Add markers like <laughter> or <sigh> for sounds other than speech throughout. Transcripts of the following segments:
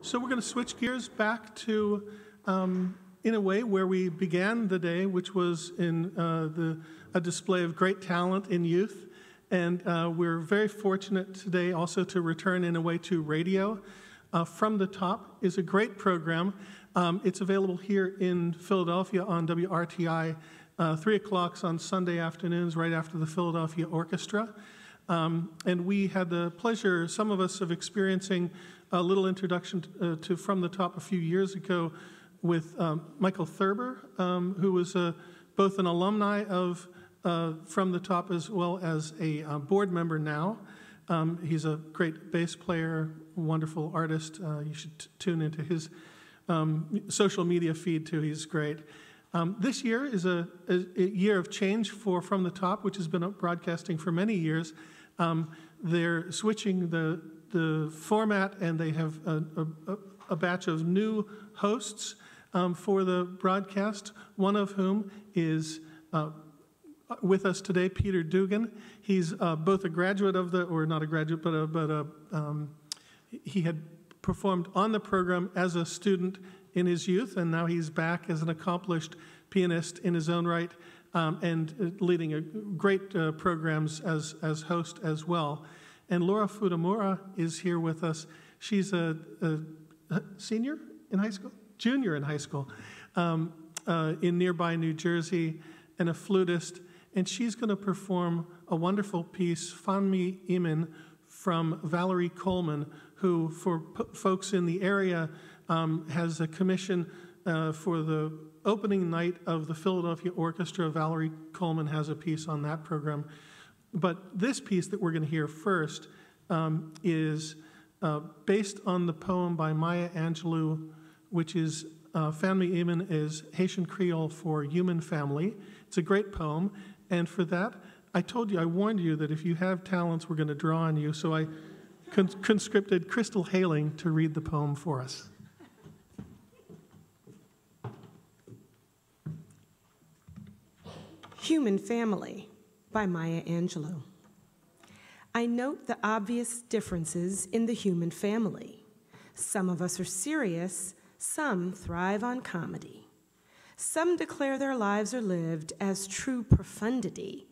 So we're going to switch gears back to, um, in a way, where we began the day, which was in uh, the, a display of great talent in youth. And uh, we're very fortunate today also to return, in a way, to radio. Uh, From the Top is a great program. Um, it's available here in Philadelphia on WRTI, uh, 3 o'clock on Sunday afternoons, right after the Philadelphia Orchestra. Um, and we had the pleasure, some of us, of experiencing a little introduction to, uh, to From the Top a few years ago with um, Michael Thurber, um, who was uh, both an alumni of uh, From the Top as well as a uh, board member now. Um, he's a great bass player, wonderful artist. Uh, you should tune into his um, social media feed too. He's great. Um, this year is a, a, a, year of change for From the Top, which has been broadcasting for many years. Um, they're switching the, the format and they have a, a, a batch of new hosts um, for the broadcast, one of whom is uh, with us today, Peter Dugan. He's uh, both a graduate of the, or not a graduate, but, a, but a, um, he had performed on the program as a student in his youth, and now he's back as an accomplished pianist in his own right um, and uh, leading a great uh, programs as, as host as well. And Laura Futamura is here with us. She's a, a, senior in high school, junior in high school, um, uh, in nearby New Jersey, and a flutist. And she's going to perform a wonderful piece, Fanmi Imèn, from Valerie Coleman, who, for folks in the area, um, has a commission uh, for the opening night of the Philadelphia Orchestra. Valerie Coleman has a piece on that program. But this piece that we're going to hear first um, is uh, based on the poem by Maya Angelou, which is uh, Fanmi Imèn is Haitian Creole for human family. It's a great poem. And for that, I told you, I warned you that if you have talents, we're going to draw on you. So I con- conscripted Crystal Haling to read the poem for us. Human Family by Maya Angelou. I note the obvious differences in the human family. Some of us are serious, some thrive on comedy. Some declare their lives are lived as true profundity,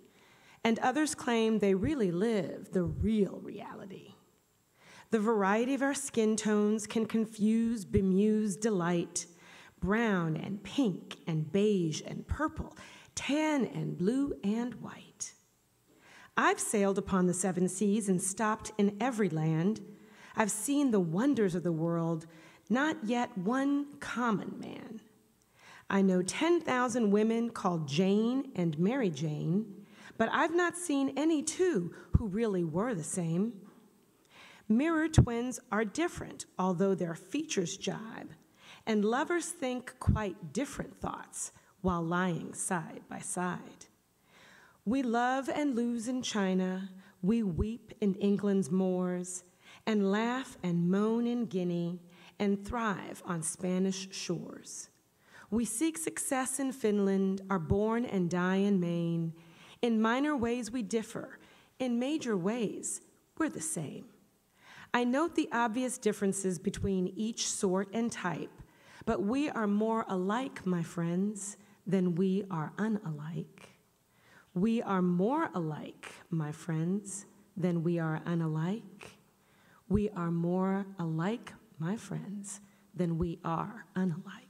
and others claim they really live the real reality. The variety of our skin tones can confuse, bemuse, delight. Brown and pink and beige and purple tan and blue and white. I've sailed upon the seven seas and stopped in every land. I've seen the wonders of the world, not yet one common man. I know 10,000 women called Jane and Mary Jane, but I've not seen any two who really were the same. Mirror twins are different, although their features jibe, and lovers think quite different thoughts while lying side by side. We love and lose in China, we weep in England's moors, and laugh and moan in Guinea, and thrive on Spanish shores. We seek success in Finland, are born and die in Maine. In minor ways we differ, in major ways we're the same. I note the obvious differences between each sort and type, but we are more alike, my friends, then we are unalike. We are more alike, my friends, than we are unalike. We are more alike, my friends, than we are unalike.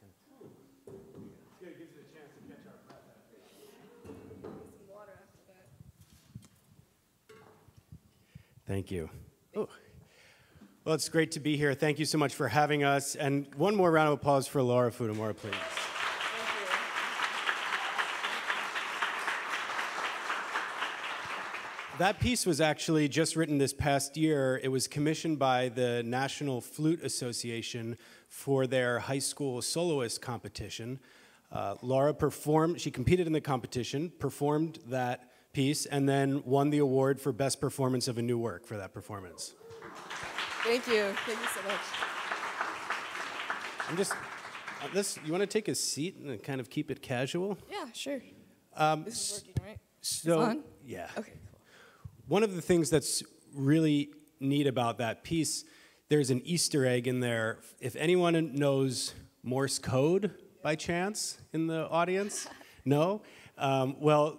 Guys Thank you. Well, it's great to be here. Thank you so much for having us. And one more round of applause for Laura Futamura, please. That piece was actually just written this past year. It was commissioned by the National Flute Association for their high school soloist competition. Uh, Laura performed, she competed in the competition, performed that piece, and then won the award for Best Performance of a New Work for that performance. Thank you. Thank you so much. I'm just, uh, this, you want to take a seat and kind of keep it casual? Yeah, sure. Um, This is working, right? So, yeah. Okay. One of the things that's really neat about that piece, there's an Easter egg in there. If anyone knows Morse code by chance in the audience, <laughs> no? Um, well,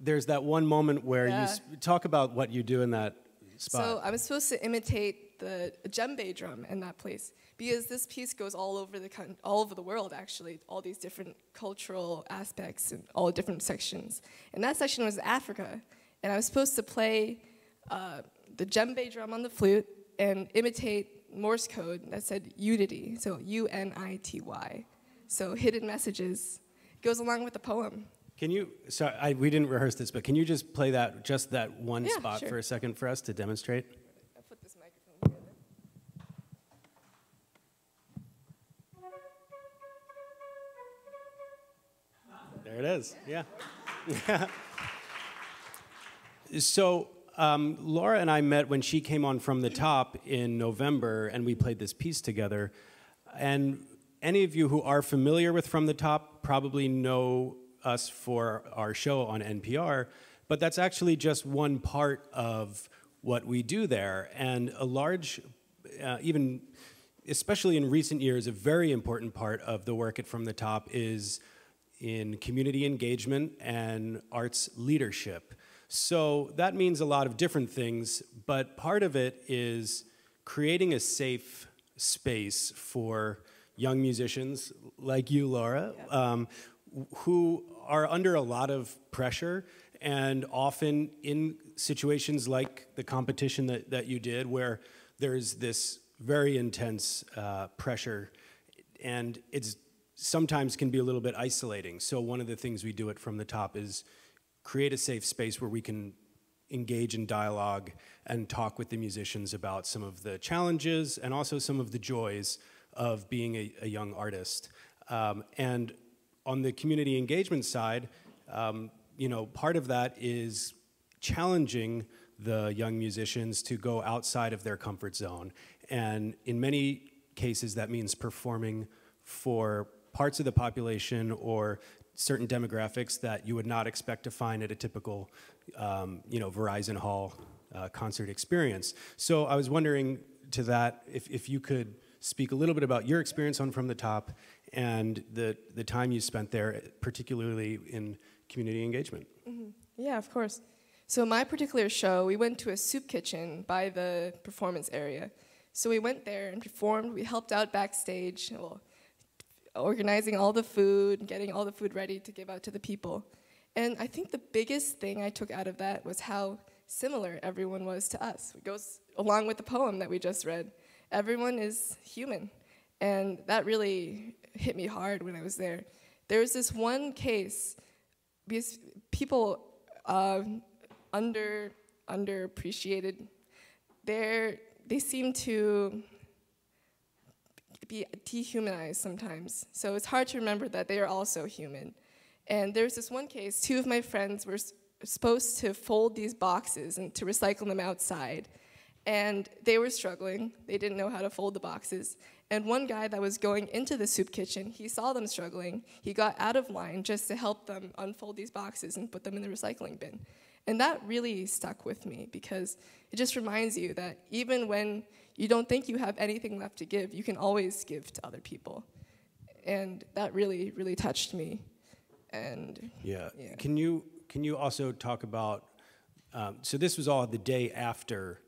there's that one moment where you Yeah. s- talk about what you do in that spot. So I was supposed to imitate the djembe drum in that place because this piece goes all over the all over the world actually, all these different cultural aspects and all different sections. And that section was Africa, and I was supposed to play uh, the djembe drum on the flute and imitate Morse code that said unity, so U N I T Y. So hidden messages goes along with the poem. Can you, sorry, I, we didn't rehearse this, but can you just play that, just that one Yeah, spot sure. for a second for us to demonstrate? I put this microphone together. There it is. Yeah. <laughs> so um, Laura and I met when she came on from the top in November, and we played this piece together. And any of you who are familiar with From the Top probably know us for our show on NPR, but that's actually just one part of what we do there. And a large, uh, even especially in recent years, a very important part of the work at From the Top is in community engagement and arts leadership. So that means a lot of different things, but part of it is creating a safe space for young musicians like you, Laura, um, who are under a lot of pressure and often in situations like the competition that, that you did, where there's this very intense uh, pressure and it's sometimes can be a little bit isolating. So one of the things we do it from the top is create a safe space where we can engage in dialogue and talk with the musicians about some of the challenges and also some of the joys of being a, a young artist. Um, and on the community engagement side, um, you know, part of that is challenging the young musicians to go outside of their comfort zone. And in many cases, that means performing for parts of the population or certain demographics that you would not expect to find at a typical, um, you know, Verizon Hall uh, concert experience. So I was wondering to that if, if you could speak a little bit about your experience on From the Top and the, the time you spent there, particularly in community engagement. Mm-hmm. Yeah, of course. So my particular show, we went to a soup kitchen by the performance area. So we went there and performed. We helped out backstage, well, organizing all the food, getting all the food ready to give out to the people. And I think the biggest thing I took out of that was how similar everyone was to us. It goes along with the poem that we just read. Everyone is human. And that really hit me hard when I was there. There was this one case because people uh, under underappreciated. They they seem to be dehumanized sometimes. So it's hard to remember that they are also human. And there's this one case, two of my friends were supposed to fold these boxes and to recycle them outside. And they were struggling. They didn't know how to fold the boxes. And one guy that was going into the soup kitchen, he saw them struggling. He got out of line just to help them unfold these boxes and put them in the recycling bin. And that really stuck with me because it just reminds you that even when you don't think you have anything left to give, you can always give to other people. And that really, really touched me. And yeah, yeah. can you can you also talk about? Um, so this was all the day after.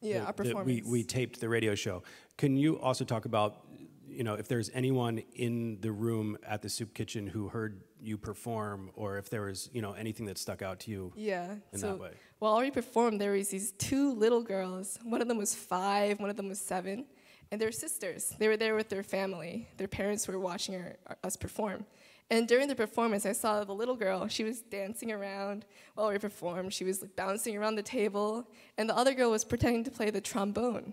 Yeah, the, our performance. We, we taped the radio show. Can you also talk about, you know, if there's anyone in the room at the soup kitchen who heard you perform, or if there was, you know, anything that stuck out to you? Yeah. In so that way. While we performed, there was these two little girls. One of them was five. One of them was seven, and they're sisters. They were there with their family. Their parents were watching her, uh, us perform. And during the performance, I saw the little girl. She was dancing around while we performed. She was like, bouncing around the table, and the other girl was pretending to play the trombone,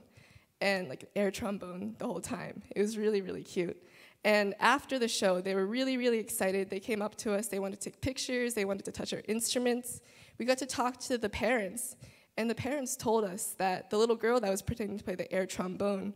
and like air trombone the whole time. It was really, really cute. And after the show, they were really, really excited. They came up to us. They wanted to take pictures. They wanted to touch our instruments. We got to talk to the parents, and the parents told us that the little girl that was pretending to play the air trombone,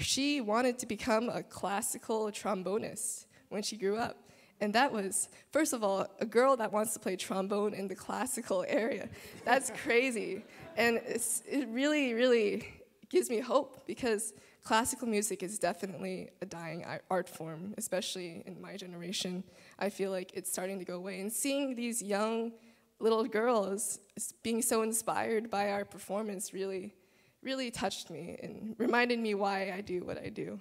she wanted to become a classical trombonist when she grew up. And that was, first of all, a girl that wants to play trombone in the classical area. That's crazy. And it really, really gives me hope because classical music is definitely a dying art form, especially in my generation. I feel like it's starting to go away. And seeing these young little girls being so inspired by our performance really, really touched me and reminded me why I do what I do.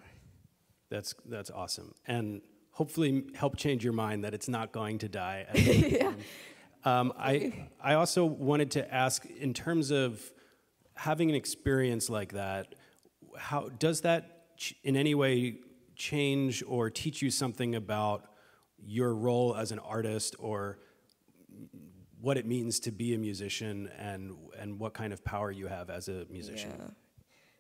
That's, that's awesome. And hopefully help change your mind that it's not going to die. <laughs> yeah. Um, I, I also wanted to ask, in terms of having an experience like that, how does that ch- in any way change or teach you something about your role as an artist or what it means to be a musician and and what kind of power you have as a musician? Yeah.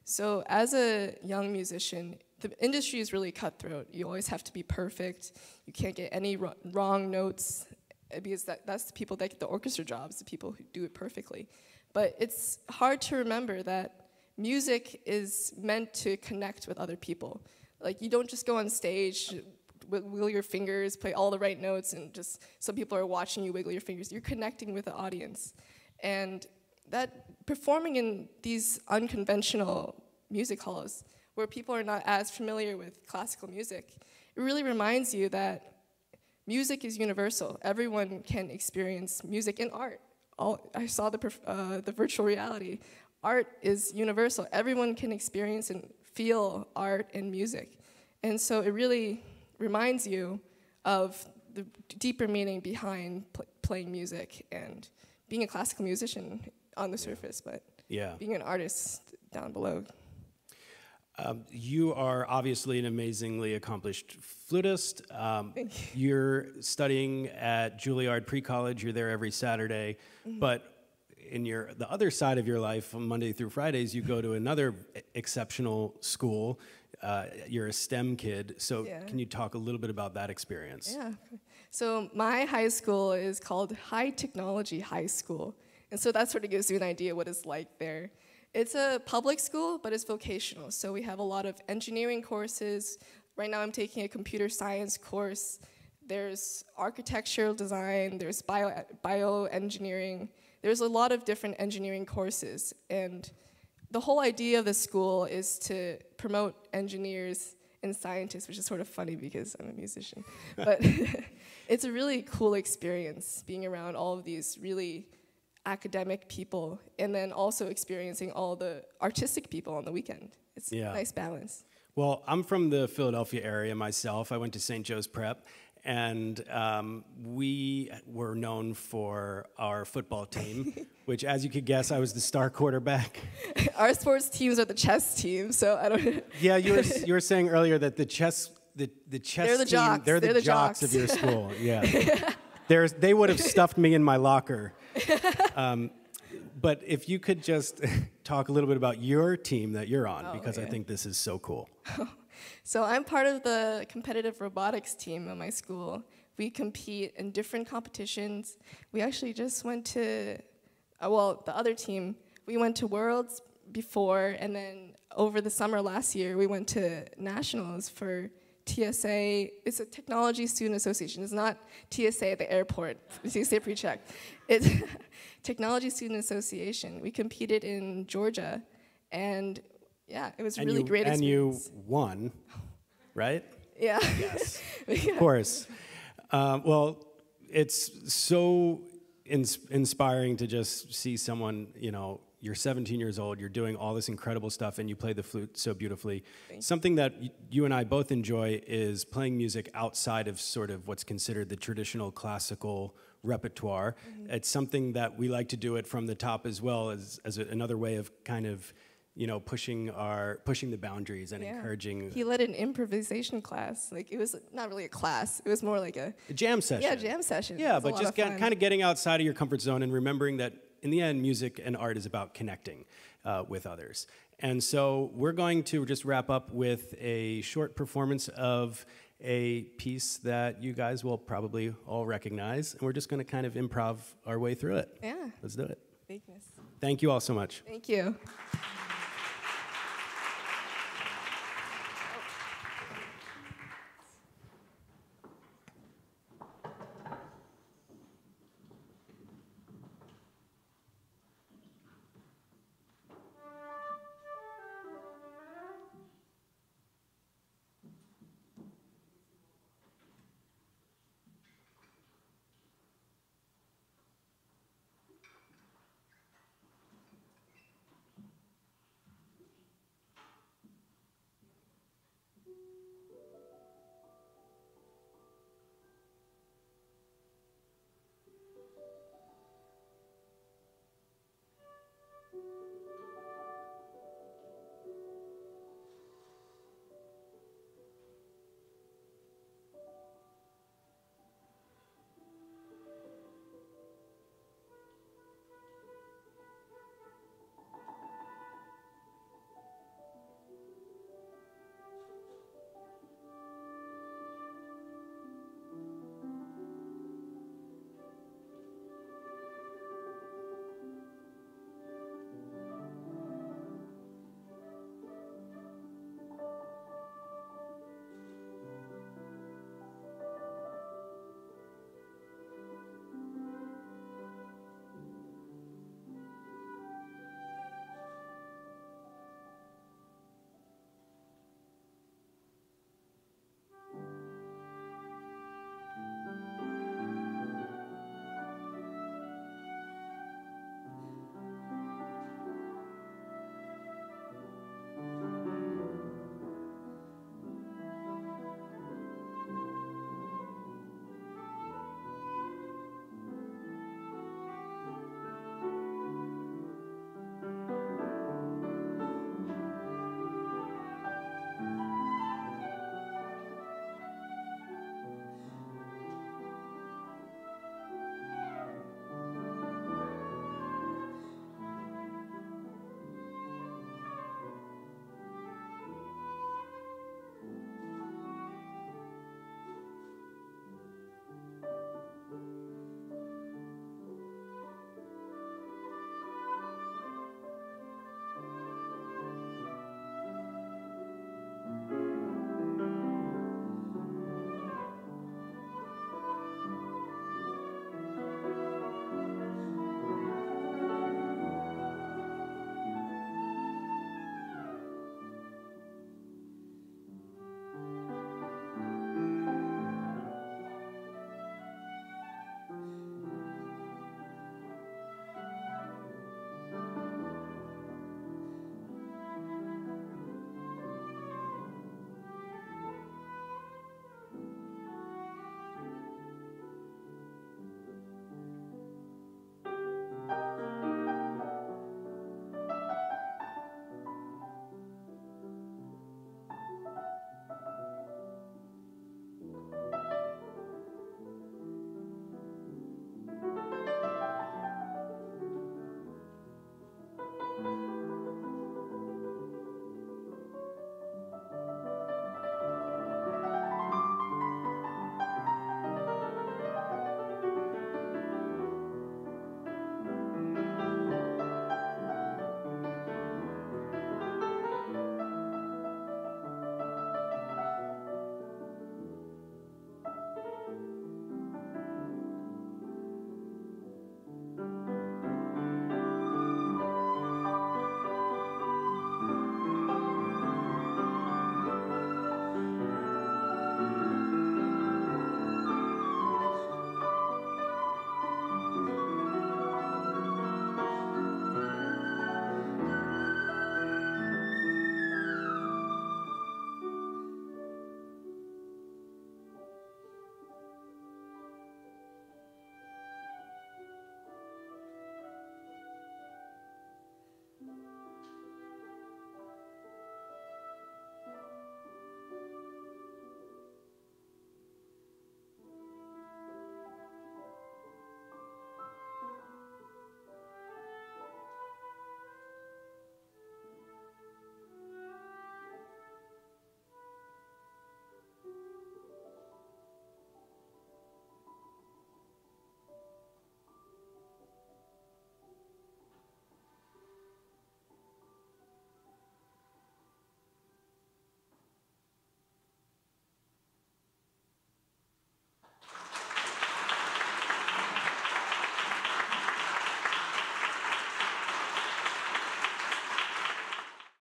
So as a young musician, the industry is really cutthroat. You always have to be perfect. You can't get any wrong notes eh, because that, that's the people that get the orchestra jobs, the people who do it perfectly. But it's hard to remember that music is meant to connect with other people. Like you don't just go on stage, wiggle your fingers, play all the right notes, and just some people are watching you wiggle your fingers. You're connecting with the audience, and that performing in these unconventional music halls where people are not as familiar with classical music, it really reminds you that music is universal. Everyone can experience music and art all I saw the uh, the virtual reality. Art is universal. Everyone can experience and feel art and music, and so it really reminds you of the deeper meaning behind pl- playing music and being a classical musician on the surface, but Yeah. being an artist down below. Um, you are obviously an amazingly accomplished flutist. Um, you're studying at Juilliard Pre College. You're there every Saturday, Mm-hmm. but in your the other side of your life, from Monday through Fridays, you go to another exceptional school. Uh, you're a STEM kid, so Yeah. can you talk a little bit about that experience? Yeah. So my high school is called High Technology High School. And so that sort of gives you an idea of what it's like there. It's a public school, but it's vocational. So we have a lot of engineering courses. Right now I'm taking a computer science course. There's architectural design, there's bio bioengineering. There's a lot of different engineering courses and the whole idea of the school is to promote engineers and scientists, which is sort of funny because I'm a musician. <laughs> But <laughs> it's a really cool experience being around all of these really academic people and then also experiencing all the artistic people on the weekend. It's Yeah. a nice balance. Well, I'm from the Philadelphia area myself. I went to St. Joe's Prep, and um, we were known for our football team, <laughs> which, as you could guess, I was the star quarterback. <laughs> Our sports teams are the chess team, so I don't <laughs> Yeah, you were you were saying earlier that the chess the the chess They're the team, jocks. they're the, They're the jocks, jocks. of your school. Yeah, There's they would have stuffed me in my locker. Um, but if you could just talk a little bit about your team that you're on, Oh, because I think this is so cool. So I'm part of the competitive robotics team at my school. We compete in different competitions. We actually just went to, uh, well, the other team, we went to Worlds before, and then over the summer last year, we went to nationals for TSA. It's a Technology Student Association. It's not TSA at the airport. <laughs> TSA pre-check. It's <laughs> Technology Student Association. We competed in Georgia, and yeah, it was And really you, great and you won, right? Yeah. Yes, <laughs> of course. Um, well, it's so ins- inspiring to just see someone, you know, you're 17 years old, you're doing all this incredible stuff, and you play the flute so beautifully. Something that y- you and I both enjoy is playing music outside of sort of what's considered the traditional classical repertoire. It's something that we like to do it from the top as well as, as a, another way of kind of, you know, pushing our pushing the boundaries and Yeah. encouraging He led an improvisation class. Like it was not really a class. It was more like a a jam session. yeah jam session. Yeah, It was a but just get, kind of getting outside of your comfort zone and remembering that in the end, music and art is about connecting uh, with others. And so we're going to just wrap up with a short performance of a piece that you guys will probably all recognize. And we're just going to kind of improv our way through it. yeah. Let's do it. Thank you all so much. Thank you.